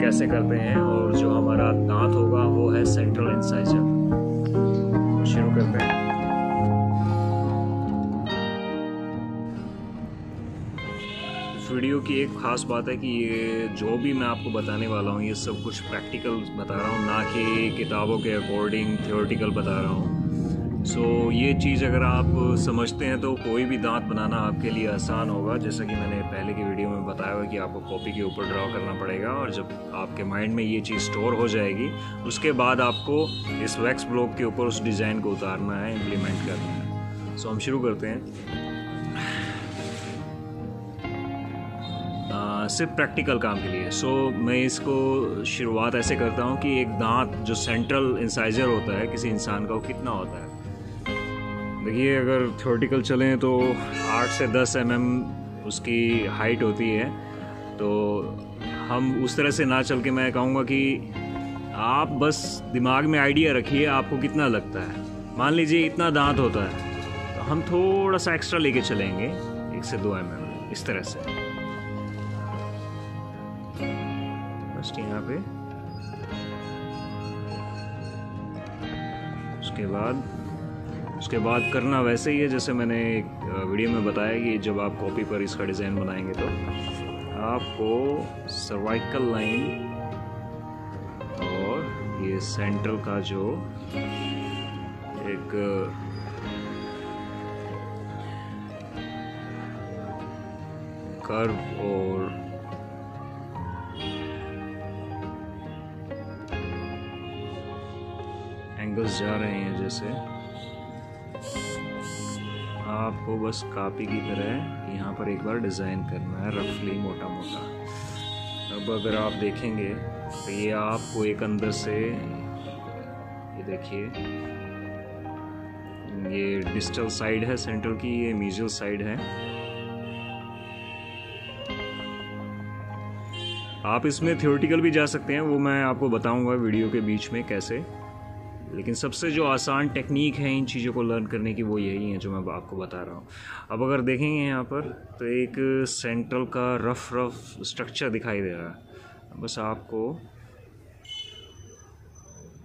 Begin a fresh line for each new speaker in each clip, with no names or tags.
कैसे करते हैं और जो हमारा दांत होगा वो है सेंट्रल इंसाइजर शुरू करते हैं। वीडियो की एक ख़ास बात है कि ये जो भी मैं आपको बताने वाला हूँ, ये सब कुछ प्रैक्टिकल बता रहा हूँ, ना कि किताबों के अकॉर्डिंग थियोरटिकल बता रहा हूँ। सो so, ये चीज़ अगर आप समझते हैं तो कोई भी दांत बनाना आपके लिए आसान होगा। जैसा कि मैंने पहले की वीडियो में बताया हुआ कि आपको कॉपी के ऊपर ड्रॉ करना पड़ेगा और जब आपके माइंड में ये चीज़ स्टोर हो जाएगी उसके बाद आपको इस वैक्स ब्लॉक के ऊपर उस डिज़ाइन को उतारना है इम्प्लीमेंट करना है। सो so, हम शुरू करते हैं। सिर्फ़ प्रैक्टिकल काम के लिए। सो so, मैं इसको शुरुआत ऐसे करता हूँ कि एक दांत जो सेंट्रल इंसाइजर होता है किसी इंसान का वो कितना होता है? देखिए, अगर थ्योरेटिकल चलें तो आठ से दस एम mm उसकी हाइट होती है। तो हम उस तरह से ना चल के मैं कहूँगा कि आप बस दिमाग में आइडिया रखिए, आपको कितना लगता है। मान लीजिए इतना दांत होता है तो हम थोड़ा सा एक्स्ट्रा लेके चलेंगे, एक से दो एम mm इस तरह से। फ़र्स्ट यहाँ पे। उसके बाद उसके बाद करना वैसे ही है, जैसे मैंने एक वीडियो में बताया कि जब आप कॉपी पर इसका डिज़ाइन बनाएँगे तो आपको सर्वाइकल लाइन और ये सेंट्रल का जो एक कर्व और एंगल्स जा रहे हैं, जैसे आपको बस कापी की तरह यहाँ पर एक बार डिज़ाइन करना है, रफली मोटा मोटा अब अगर आप देखेंगे तो ये आपको एक अंदर से, ये देखिए, ये डिजिटल साइड है सेंट्रल की ये म्यूजियल साइड है। आप इसमें थियोरटिकल भी जा सकते हैं, वो मैं आपको बताऊँगा वीडियो के बीच में कैसे। लेकिन सबसे जो आसान टेक्निक है इन चीज़ों को लर्न करने की वो यही है जो मैं आपको बता रहा हूँ। अब अगर देखेंगे यहाँ पर तो एक सेंट्रल का रफ रफ स्ट्रक्चर दिखाई दे रहा है। बस आपको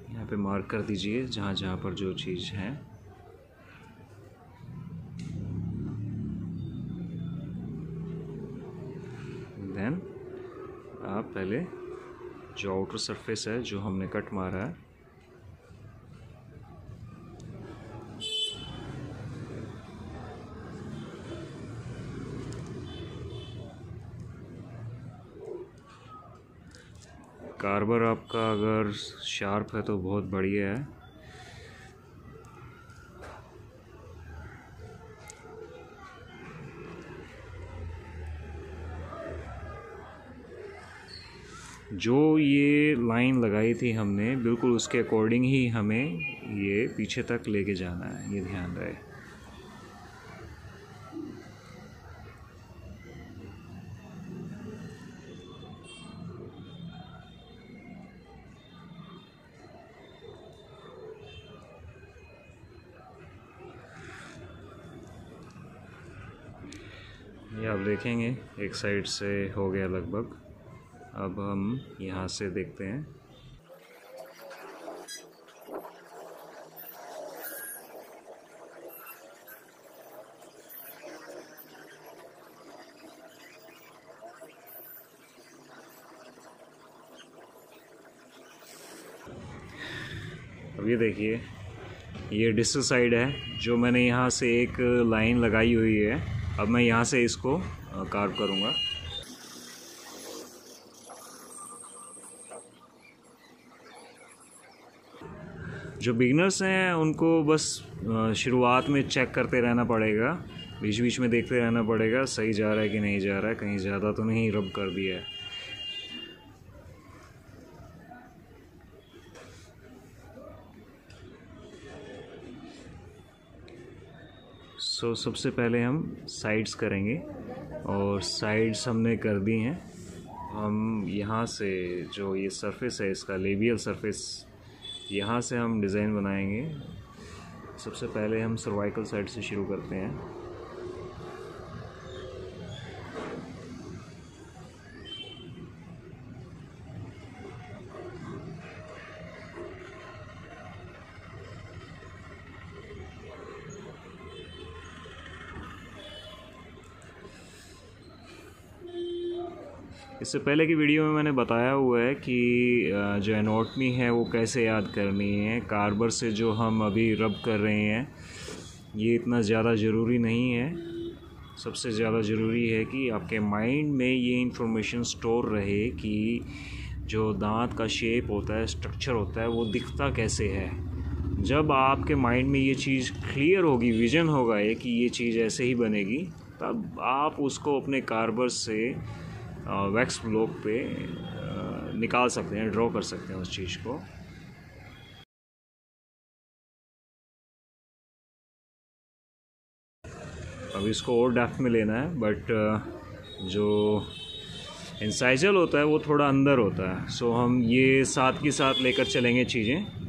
यहाँ पे मार्क कर दीजिए, जहाँ जहाँ पर जो चीज़ है। देन आप पहले जो आउटर सरफेस है, जो हमने कट मारा है कार्बर आपका अगर शार्प है तो बहुत बढ़िया है। जो ये लाइन लगाई थी हमने, बिल्कुल उसके अकॉर्डिंग ही हमें ये पीछे तक लेके जाना है, ये ध्यान रहे। आप देखेंगे, एक साइड से हो गया लगभग। अब हम यहाँ से देखते हैं। अब ये देखिए, ये डिस्टल साइड है, जो मैंने यहाँ से एक लाइन लगाई हुई है। अब मैं यहाँ से इसको कार्व करूँगा। जो बिगनर्स हैं, उनको बस शुरुआत में चेक करते रहना पड़ेगा। बीच बीच में देखते रहना पड़ेगा, सही जा रहा है कि नहीं जा रहा है, कहीं ज़्यादा तो नहीं रब कर दिया है। सो so, सबसे पहले हम साइड्स करेंगे और साइड्स हमने कर दी हैं। हम यहाँ से जो ये सरफेस है इसका लेबियल सरफेस यहाँ से हम डिज़ाइन बनाएँगे। सबसे पहले हम सर्वाइकल साइड से शुरू करते हैं। इससे पहले की वीडियो में मैंने बताया हुआ है कि जो एनोटमी है वो कैसे याद करनी है कार्बर से जो हम अभी रब कर रहे हैं, ये इतना ज़्यादा ज़रूरी नहीं है। सबसे ज़्यादा ज़रूरी है कि आपके माइंड में ये इन्फॉर्मेशन स्टोर रहे कि जो दांत का शेप होता है स्ट्रक्चर होता है, वो दिखता कैसे है। जब आपके माइंड में ये चीज़ क्लियर होगी विजन होगा ये कि ये चीज़ ऐसे ही बनेगी, तब आप उसको अपने कार्बर से वैक्स ब्लॉक पे निकाल सकते हैं ड्रॉ कर सकते हैं उस चीज़ को। अब इसको और डेप्थ में लेना है बट जो इंसाइजल होता है, वो थोड़ा अंदर होता है। सो हम ये साथ के साथ लेकर चलेंगे चीज़ें।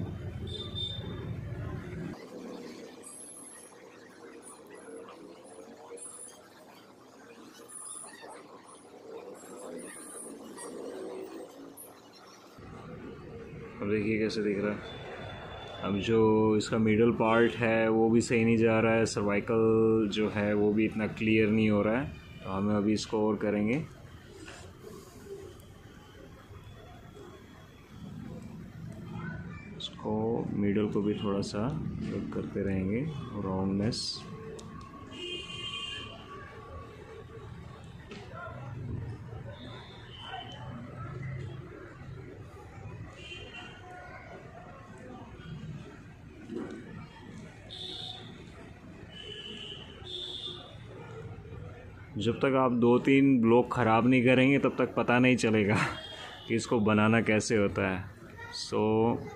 अब देखिए कैसे दिख रहा है। अब जो इसका मिडल पार्ट है, वो भी सही नहीं जा रहा है। सर्वाइकल जो है, वो भी इतना क्लियर नहीं हो रहा है। तो हमें अभी इसको और करेंगे। इसको मिडल को भी थोड़ा सा करते रहेंगे। राउंडनेस जब तक आप दो तीन ब्लॉक ख़राब नहीं करेंगे तब तक पता नहीं चलेगा कि इसको बनाना कैसे होता है। सो so,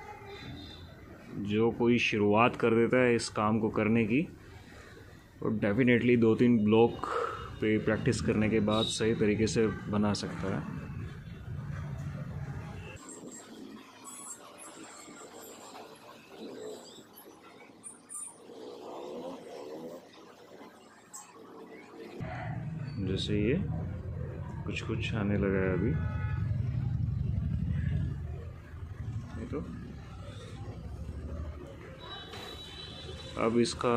जो कोई शुरुआत कर देता है इस काम को करने की तो डेफिनेटली दो तीन ब्लॉक पे प्रैक्टिस करने के बाद सही तरीके से बना सकता है। जैसे ये। कुछ कुछ आने लगा है अभी। ये तो। अब इसका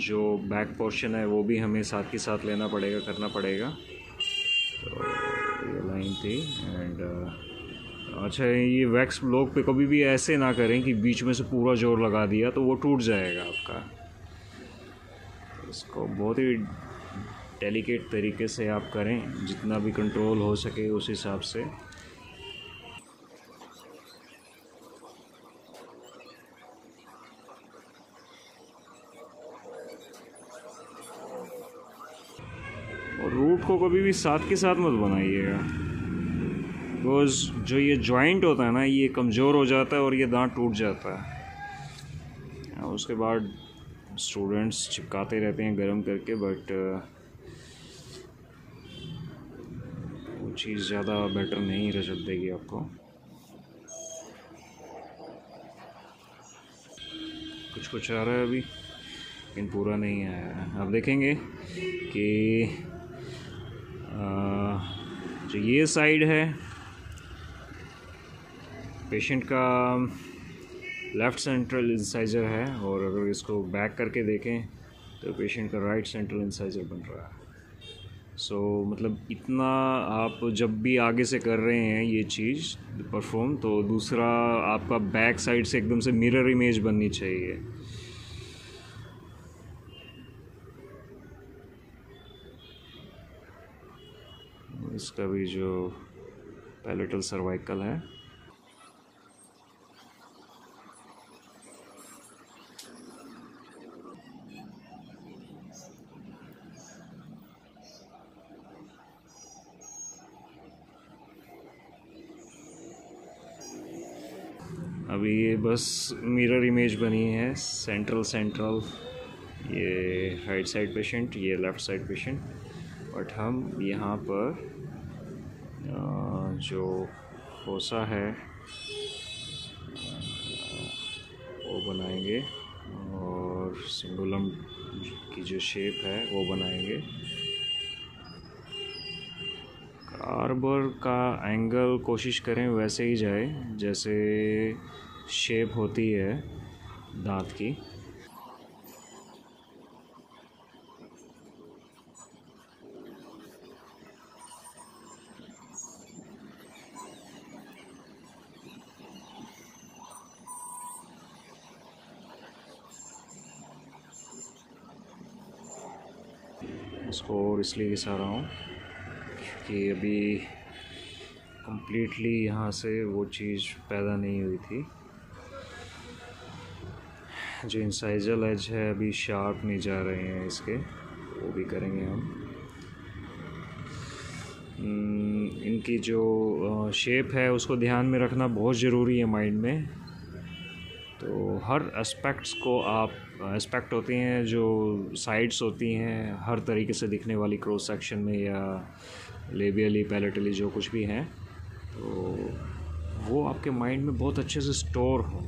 जो बैक पोर्शन है, वो भी हमें साथ के साथ लेना पड़ेगा, करना पड़ेगा। तो ये लाइन थी एंड अच्छा ये वैक्स ब्लॉक पे कभी भी ऐसे ना करें कि बीच में से पूरा ज़ोर लगा दिया तो वो टूट जाएगा आपका। इसको बहुत ही डेलिकेट तरीके से आप करें, जितना भी कंट्रोल हो सके उस हिसाब से। और रूट को कभी भी साथ के साथ मत बनाइएगा। बिकॉज़ जो ये जॉइंट होता है ना, ये कमज़ोर हो जाता है और ये दांत टूट जाता है। उसके बाद स्टूडेंट्स चिपकाते रहते हैं गर्म करके बट चीज़ ज़्यादा बेटर नहीं रिज़ल्ट देगी आपको। कुछ कुछ आ रहा है अभी। लेकिन पूरा नहीं आया है। आप देखेंगे कि जो ये साइड है पेशेंट का लेफ़्ट सेंट्रल इंसाइज़र है और अगर इसको बैक करके देखें तो पेशेंट का राइट सेंट्रल इंसाइज़र बन रहा है। सो so, मतलब इतना आप जब भी आगे से कर रहे हैं ये चीज़ परफॉर्म तो दूसरा आपका बैक साइड से एकदम से मिरर इमेज बननी चाहिए। इसका भी जो पैलेटल सर्वाइकल है अभी ये बस मिरर इमेज बनी है सेंट्रल सेंट्रल ये राइट साइड पेशेंट ये लेफ़्ट साइड पेशेंट बट हम यहाँ पर जो फोसा है, वो बनाएँगे और सिंगुलम की जो शेप है, वो बनाएँगे। कार्बर का एंगल कोशिश करें वैसे ही जाए, जैसे शेप होती है दांत की। उसको और इसलिए घिसा रहा हूँ कि अभी कम्प्लीटली यहाँ से वो चीज़ पैदा नहीं हुई थी। जो इंसाइजल एज है अभी शार्प नहीं जा रहे हैं इसके। वो भी करेंगे हम। हम्म, इनकी जो शेप है उसको ध्यान में रखना बहुत ज़रूरी है माइंड में। तो हर एस्पेक्ट्स को आप एस्पेक्ट होती हैं जो साइड्स होती हैं हर तरीके से दिखने वाली क्रॉस सेक्शन में या लेबियली पैलेटली जो कुछ भी हैं तो वो आपके माइंड में बहुत अच्छे से स्टोर हो।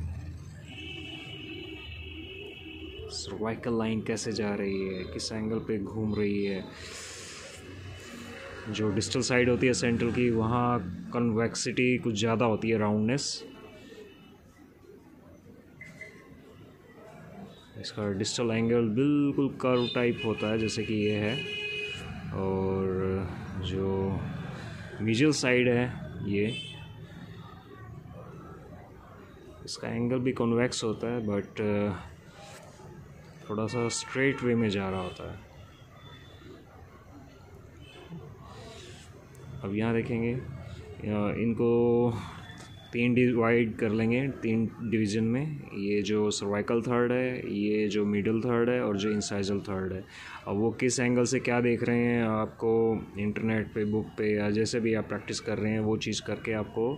सर्वाइकल लाइन कैसे जा रही है? किस एंगल पे घूम रही है? जो डिस्टल साइड होती है सेंट्रल की, वहाँ कन्वेक्सिटी कुछ ज़्यादा होती है राउंडनेस इसका डिस्टल एंगल बिल्कुल कर्व टाइप होता है, जैसे कि ये है। और जो विजुअल साइड है, ये। इसका एंगल भी कॉन्वेक्स होता है बट थोड़ा सा स्ट्रेट वे में जा रहा होता है। अब यहाँ देखेंगे इनको तीन डिवाइड कर लेंगे तीन डिवीज़न में। ये जो सर्वाइकल थर्ड है ये जो मिडल थर्ड है और जो इंसाइजल थर्ड है। अब वो किस एंगल से क्या देख रहे हैं आपको इंटरनेट पे बुक पे या जैसे भी आप प्रैक्टिस कर रहे हैं वो चीज़ करके आपको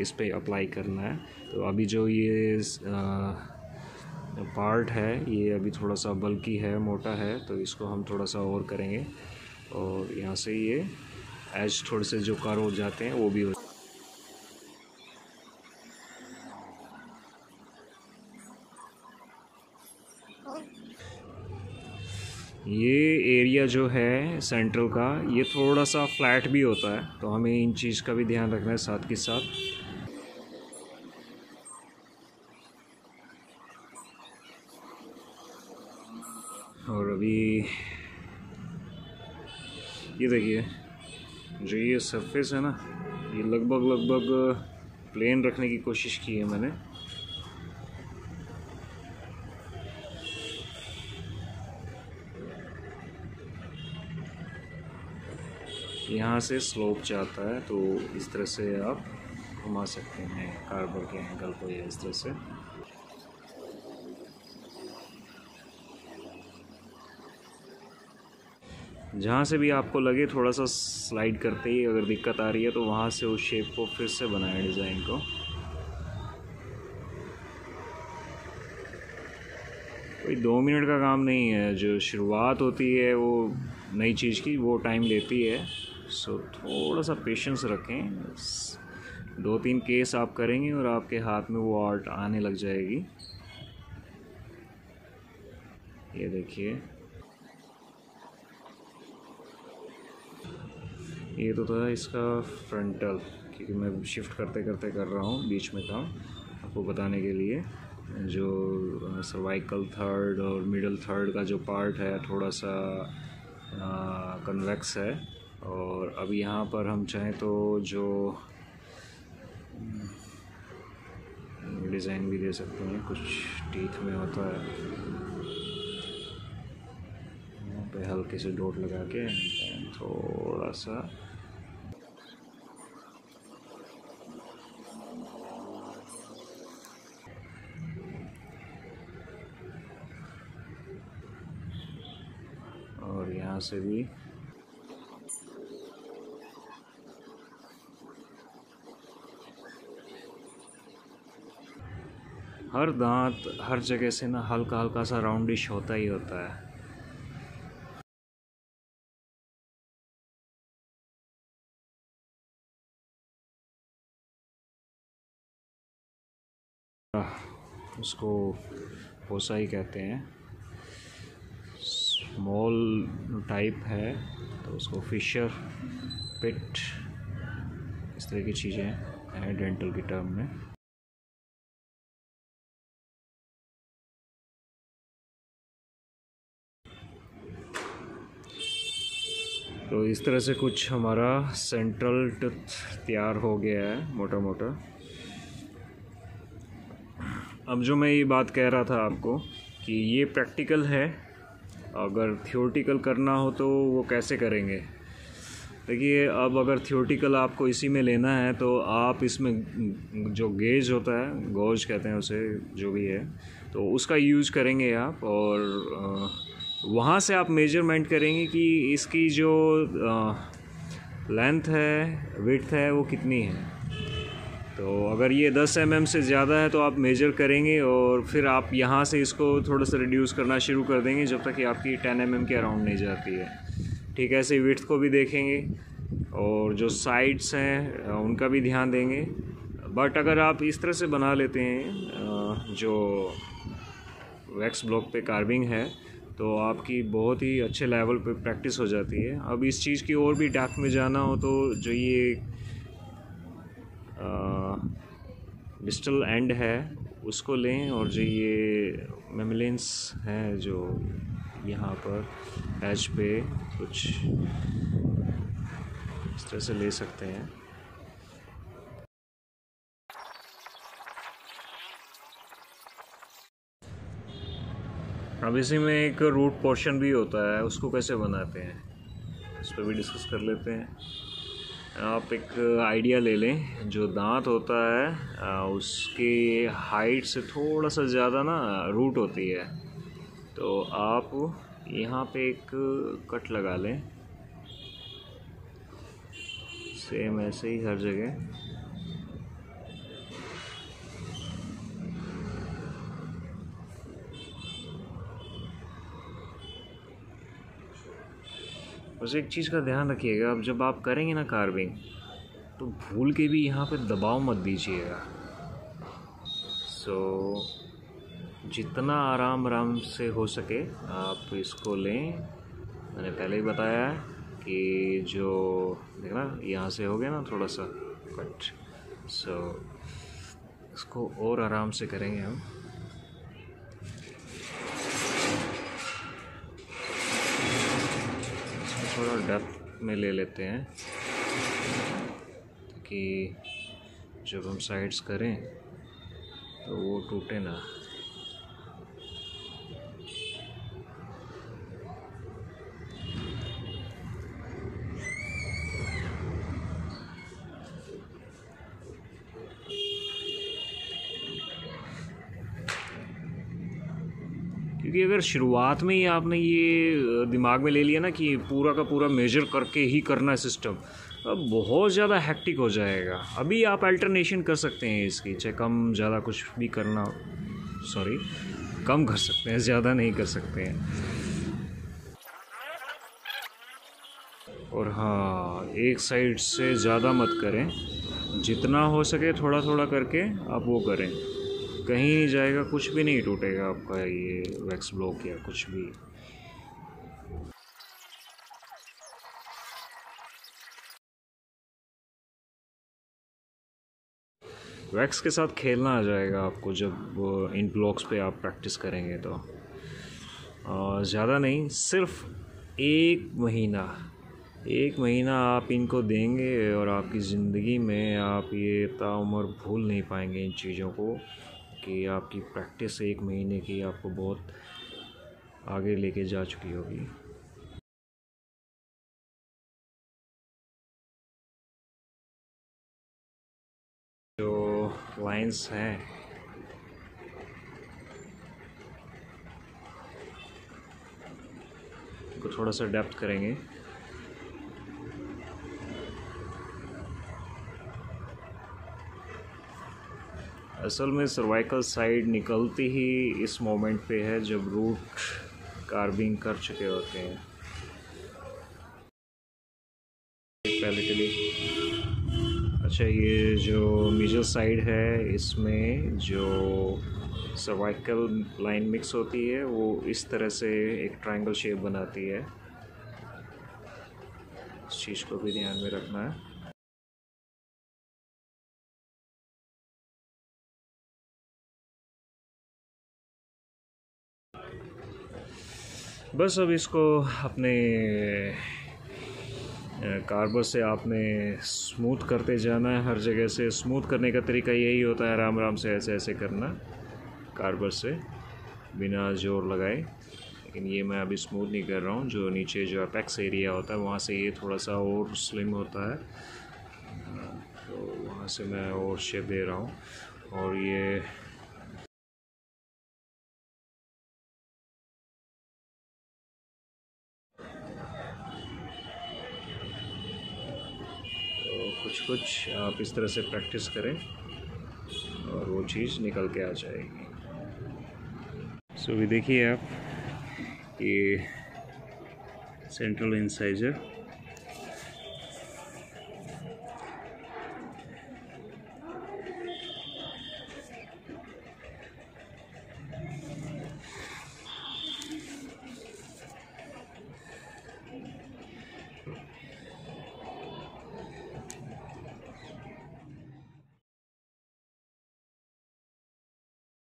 इस पर अप्लाई करना है। तो अभी जो ये आ, पार्ट है, ये अभी थोड़ा सा बल्कि है, मोटा है तो इसको हम थोड़ा सा और करेंगे। और यहाँ से ये एज थोड़े से जो कार हो जाते हैं, वो भी हो ये एरिया जो है सेंट्रल का, ये थोड़ा सा फ्लैट भी होता है तो हमें इन चीज़ का भी ध्यान रखना है साथ के साथ। और अभी ये देखिए, जो ये सरफेस है ना, ये लगभग लगभग प्लेन रखने की कोशिश की है मैंने। यहाँ से स्लोप जाता है तो इस तरह से आप घुमा सकते हैं कार्बर के एंगल को या इस तरह से। जहाँ से भी आपको लगे थोड़ा सा स्लाइड करते ही अगर दिक्कत आ रही है तो वहाँ से उस शेप को फिर से बनाए डिज़ाइन को। कोई दो मिनट का काम नहीं है, जो शुरुआत होती है वो नई चीज़ की, वो टाइम लेती है। सो थोड़ा सा पेशेंस रखें दो तीन केस आप करेंगे और आपके हाथ में वो आर्ट आने लग जाएगी। ये देखिए। ये तो था इसका फ्रंटल क्योंकि मैं शिफ्ट करते करते कर रहा हूँ, बीच में काम आपको बताने के लिए। जो सर्वाइकल थर्ड और मिडल थर्ड का जो पार्ट है थोड़ा सा कन्वेक्स है। और अब यहाँ पर हम चाहें तो जो डिज़ाइन भी दे सकते हैं। कुछ टीथ में होता है। यहाँ पे हल्के से डोट लगा के थोड़ा सा और यहाँ से भी। हर दांत, हर जगह से ना हल्का हल्का सा राउंडिश होता ही होता है। उसको पोसा ही कहते हैं। स्मॉल टाइप है तो उसको फिशर पिट इस तरह की चीज़ें हैं डेंटल की टर्म में। तो इस तरह से कुछ हमारा सेंट्रल टूथ तैयार हो गया है मोटा मोटा अब जो मैं ये बात कह रहा था आपको, कि ये प्रैक्टिकल है अगर थियोटिकल करना हो तो वो कैसे करेंगे? देखिए, अब अगर थियोटिकल आपको इसी में लेना है तो आप इसमें जो गेज होता है गोज कहते हैं उसे, जो भी है तो उसका यूज़ करेंगे आप और वहाँ से आप मेज़रमेंट करेंगे कि इसकी जो लेंथ है विथ है, वो कितनी है। तो अगर ये 10 एम mm से ज़्यादा है तो आप मेजर करेंगे और फिर आप यहाँ से इसको थोड़ा सा रिड्यूस करना शुरू कर देंगे जब तक कि आपकी 10 एम mm के अराउंड नहीं जाती है। ठीक है, ऐसे विथ को भी देखेंगे और जो साइड्स हैं उनका भी ध्यान देंगे। बट अगर आप इस तरह से बना लेते हैं जो वैक्स ब्लॉक पे कार्विंग है तो आपकी बहुत ही अच्छे लेवल पे प्रैक्टिस हो जाती है। अब इस चीज़ की और भी डाक में जाना हो तो जो ये डिजिटल एंड है, उसको लें और जो ये मेमलेंस हैं जो यहाँ पर एज पे कुछ इस तरह से ले सकते हैं। अब इसी में एक रूट पोर्शन भी होता है, उसको कैसे बनाते हैं? उस पर भी डिस्कस कर लेते हैं। आप एक आइडिया ले लें, जो दांत होता है उसके हाइट से थोड़ा सा ज़्यादा ना रूट होती है। तो आप यहाँ पे एक कट लगा लें। सेम ऐसे ही हर जगह। बस एक चीज़ का ध्यान रखिएगा अब जब आप करेंगे ना कार्विंग तो भूल के भी यहाँ पे दबाव मत दीजिएगा। सो so, जितना आराम आराम से हो सके आप इसको लें। मैंने पहले ही बताया है कि जो देखना यहाँ से हो गया ना थोड़ा सा कट सो so, इसको और आराम से करेंगे हम। थोड़ा डेप्थ में ले लेते हैं कि जब हम साइड्स करें तो वो टूटे ना। क्योंकि अगर शुरुआत में ही आपने ये दिमाग में ले लिया ना कि पूरा का पूरा मेजर करके ही करना है सिस्टम अब बहुत ज़्यादा हैक्टिक हो जाएगा। अभी आप अल्टरनेशन कर सकते हैं इसकी, चाहे कम ज़्यादा कुछ भी करना सॉरी कम कर सकते हैं, ज़्यादा नहीं कर सकते हैं। और हाँ एक साइड से ज़्यादा मत करें, जितना हो सके थोड़ा थोड़ा करके आप वो करें। कहीं नहीं जाएगा, कुछ भी नहीं टूटेगा आपका ये वैक्स ब्लॉक या कुछ भी। वैक्स के साथ खेलना आ जाएगा आपको जब इन ब्लॉक्स पे आप प्रैक्टिस करेंगे तो। ज़्यादा नहीं, सिर्फ़ एक महीना एक महीना आप इनको देंगे और आपकी ज़िंदगी में आप ये ताउम्र भूल नहीं पाएँगे इन चीज़ों को। कि आपकी प्रैक्टिस एक महीने की आपको बहुत आगे लेके जा चुकी होगी। जो लाइंस हैं को थोड़ा सा डेप्थ करेंगे। असल में सर्वाइकल साइड निकलती ही इस मोमेंट पे है जब रूट कार्विंग कर चुके होते हैं। पहले के लिए। अच्छा ये जो मिजल साइड है, इसमें जो सर्वाइकल लाइन मिक्स होती है, वो इस तरह से एक ट्रायंगल शेप बनाती है। इस चीज़ को भी ध्यान में रखना है। बस अब इसको अपने कार्बर से आपने स्मूथ करते जाना है, हर जगह से स्मूथ करने का तरीका यही होता है आराम आराम से ऐसे ऐसे करना कार्बर से, बिना ज़ोर लगाए। लेकिन ये मैं अभी स्मूथ नहीं कर रहा हूँ, जो नीचे जो अपेक्स एरिया होता है, वहाँ से ये थोड़ा सा और स्लिम होता है। तो वहाँ से मैं और शेप दे रहा हूँ। और ये कुछ कुछ आप इस तरह से प्रैक्टिस करें और वो चीज़ निकल के आ जाएगी। सो so, भी देखिए आप ये सेंट्रल इंसाइजर